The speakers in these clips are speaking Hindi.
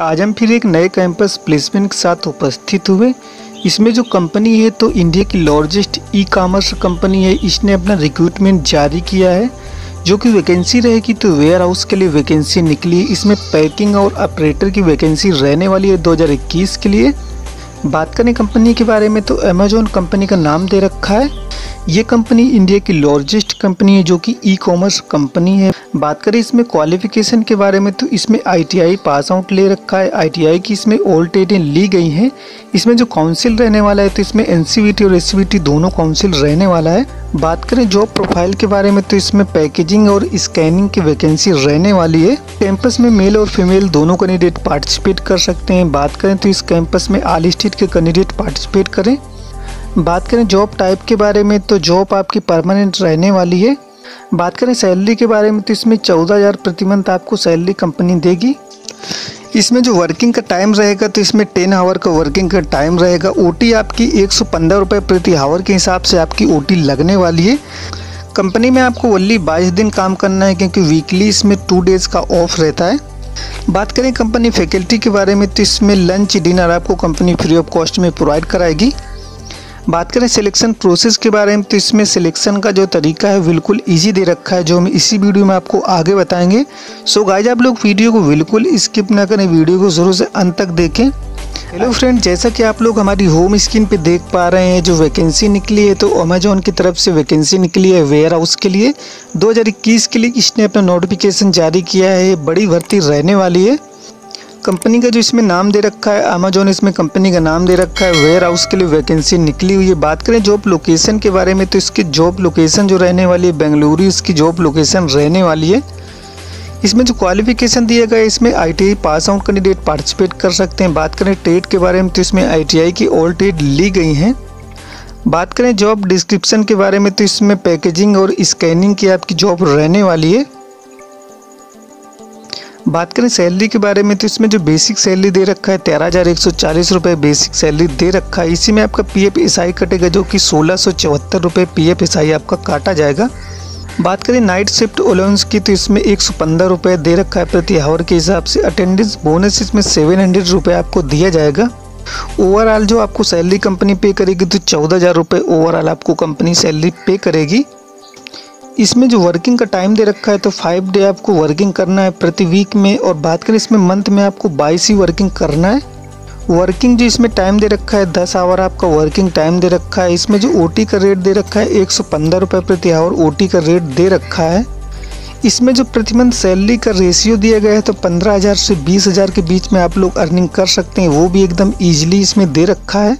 आज हम फिर एक नए कैंपस प्लेसमेंट के साथ उपस्थित हुए। इसमें जो कंपनी है तो इंडिया की लार्जेस्ट ई कॉमर्स कंपनी है। इसने अपना रिक्रूटमेंट जारी किया है, जो कि वैकेंसी रहेगी तो वेयर हाउस के लिए वैकेंसी निकली। इसमें पैकिंग और ऑपरेटर की वैकेंसी रहने वाली है 2021 के लिए। बात करें कंपनी के बारे में तो अमेजोन कंपनी का नाम दे रखा है। ये कंपनी इंडिया की लार्जेस्ट कंपनी है, जो कि ई कॉमर्स कंपनी है। बात करें इसमें क्वालिफिकेशन के बारे में तो इसमें आईटीआई पास आउट ले रखा है। आईटीआई की इसमें ओल्ड टेटें ली गई हैं। इसमें जो काउंसिल रहने वाला है तो इसमें एनसीवीटी और एस दोनों काउंसिल रहने वाला है। बात करें जॉब प्रोफ़ाइल के बारे में तो इसमें पैकेजिंग और स्कैनिंग की वैकेंसी रहने वाली है। कैंपस में मेल और फीमेल दोनों कैंडिडेट पार्टिसिपेट कर सकते हैं। बात करें तो इस कैंपस में आल स्टेट के कैंडिडेट पार्टिसिपेट करें। बात करें जॉब टाइप के बारे में तो जॉब आपकी परमानेंट रहने वाली है। बात करें सैलरी के बारे में तो इसमें चौदह हज़ार प्रति मंथ आपको सैलरी कंपनी देगी। इसमें जो वर्किंग का टाइम रहेगा तो इसमें टेन आवर का वर्किंग का टाइम रहेगा। ओटी आपकी एक सौ प्रति आवर के हिसाब से आपकी ओटी लगने वाली है। कंपनी में आपको ओनली बाईस दिन काम करना है, क्योंकि वीकली इसमें टू डेज़ का ऑफ़ रहता है। बात करें कंपनी फैकल्टी के बारे में तो इसमें लंच डिनर आपको कंपनी फ्री ऑफ़ कॉस्ट में प्रोवाइड कराएगी। बात करें सिलेक्शन प्रोसेस के बारे में तो इसमें सिलेक्शन का जो तरीका है, बिल्कुल इजी दे रखा है, जो हम इसी वीडियो में आपको आगे बताएँगे। सो गाइज़ आप लोग वीडियो को बिल्कुल स्किप ना करें वीडियो को ज़रूर से अंत तक देखें। हेलो फ्रेंड जैसा कि आप लोग हमारी होम स्क्रीन पे देख पा रहे हैं, जो वैकेंसी निकली है तो अमेजोन की तरफ़ से वैकेंसी निकली है वेयर हाउस के लिए। 2021 के लिए इसने अपना नोटिफिकेशन जारी किया है बड़ी भर्ती रहने वाली है। कंपनी का जो इसमें नाम दे रखा है अमेजोन इसमें कंपनी का नाम दे रखा है वेयर हाउस के लिए वैकेंसी निकली हुई है। बात करें जॉब लोकेशन के बारे में तो इसकी जॉब लोकेशन जो रहने वाली है, बेंगलुरु, इसकी जॉब लोकेशन रहने वाली है। इसमें जो क्वालिफिकेशन दिया गया है, इसमें ITI pass out candidate participate कर सकते हैं। बात करें टेट के बारे में तो इसमें आईटीआई की ऑल टेट ली गई हैं। बात करें जॉब डिस्क्रिप्शन के बारे में तो इसमें पैकेजिंग और स्कैनिंग की आपकी जॉब रहने वाली है। बात करें सैलरी के बारे में तो इसमें जो बेसिक सैलरी दे रखा है, तेरह हज़ार एक सौ चालीस रुपये बेसिक सैलरी दे रखा है। इसी में आपका पी एफ़ एस आई कटेगा, जो कि सोलह सौ चौहत्तर रुपये पी एफ़ एस आई आपका काटा जाएगा। बात करें नाइट शिफ्ट अलाउंस की तो इसमें एक सौ पंद्रह रुपये दे रखा है प्रति आवर के हिसाब से। अटेंडेंस बोनस इसमें सेवन हंड्रेड रुपये आपको दिया जाएगा। ओवरऑल जो आपको सैलरी कंपनी पे करेगी तो चौदह हज़ार रुपये ओवरऑल आपको कंपनी सैलरी पे करेगी। इसमें जो वर्किंग का टाइम दे रखा है तो फाइव डे आपको वर्किंग करना है प्रति वीक में। और बात करें इसमें मंथ में आपको बाईस ही वर्किंग करना है। वर्किंग जो इसमें टाइम दे रखा है, दस आवर आपका वर्किंग टाइम दे रखा है। इसमें जो ओटी का रेट दे रखा है, एक सौ प्रति आवर ओटी का रेट दे रखा है। इसमें जो प्रति मंथ सैलरी का रेशियो दिया गया है तो पंद्रह हज़ार से बीस हज़ार के बीच में आप लोग अर्निंग कर सकते हैं। वो भी एकदम ईजिली इसमें दे रखा है।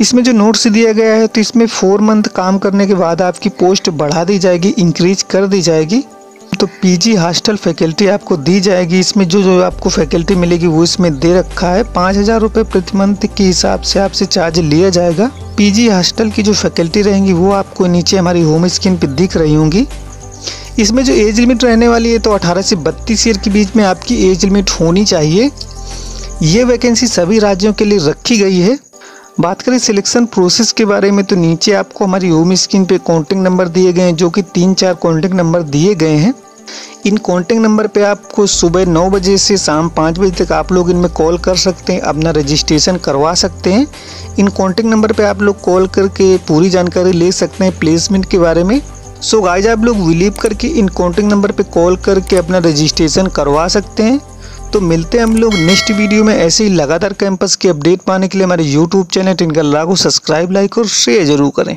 इसमें जो नोट्स दिया गया है तो इसमें फोर मंथ काम करने के बाद आपकी पोस्ट बढ़ा दी जाएगी इंक्रीज कर दी जाएगी। तो पीजी हॉस्टल फैकल्टी आपको दी जाएगी। इसमें जो जो आपको फैकल्टी मिलेगी, वो इसमें दे रखा है। पाँच हज़ार रुपये प्रति मंथ के हिसाब से आपसे चार्ज लिया जाएगा। पीजी हॉस्टल की जो फैकल्टी रहेंगी, वो आपको नीचे हमारी होम स्क्रीन पे दिख रही होंगी। इसमें जो एज लिमिट रहने वाली है तो 18 से 32 ईयर के बीच में आपकी एज लिमिट होनी चाहिए। ये वैकेंसी सभी राज्यों के लिए रखी गई है। बात करें सिलेक्शन प्रोसेस के बारे में तो नीचे आपको हमारी होम स्क्रीन पे कॉन्टेक्ट नंबर दिए गए हैं, जो कि तीन चार कॉन्टेक्ट नंबर दिए गए हैं। इन कॉन्टेक्ट नंबर पे आपको सुबह नौ बजे से शाम पाँच बजे तक आप लोग इनमें कॉल कर सकते हैं, अपना रजिस्ट्रेशन करवा सकते हैं। इन कॉन्टेक्ट नंबर पे आप लोग कॉल करके पूरी जानकारी ले सकते हैं प्लेसमेंट के बारे में। सो गाइज़ आप लोग विलीव करके इन कॉन्टेक्ट नंबर पे कॉल करके अपना रजिस्ट्रेशन करवा सकते हैं। तो मिलते हैं हम लोग नेक्स्ट वीडियो में। ऐसे ही लगातार कैंपस की अपडेट पाने के लिए हमारे यूट्यूब चैनल टिनकर लागू सब्सक्राइब लाइक और शेयर ज़रूर करें।